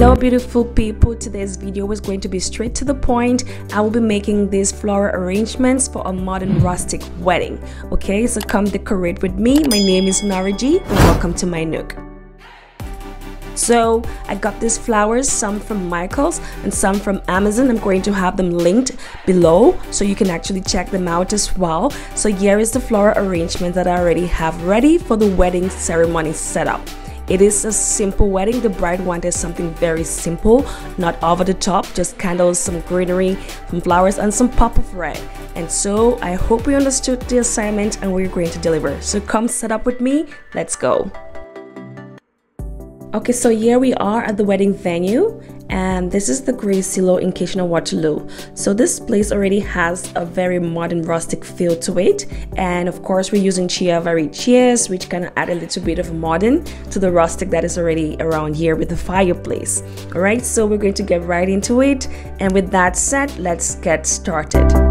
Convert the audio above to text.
Hello beautiful people, today's video is going to be straight to the point. I will be making these floral arrangements for a modern rustic wedding. Okay, so come decorate with me. My name is Nora G and welcome to my nook. So I got these flowers, some from Michaels and some from Amazon. I'm going to have them linked below so you can actually check them out as well. So here is the floral arrangement that I already have ready for the wedding ceremony setup. It is a simple wedding. The bride wanted something very simple, not over the top, just candles, some greenery, some flowers, and some pop of red. And so I hope you understood the assignment and we're going to deliver. So come set up with me. Let's go. Okay, so here we are at the wedding venue and this is the Grey Silo in Kitchener Waterloo. So this place already has a very modern rustic feel to it and of course we're using Chiavari chairs which kind of add a little bit of modern to the rustic that is already around here with the fireplace. Alright, so we're going to get right into it and with that said, let's get started.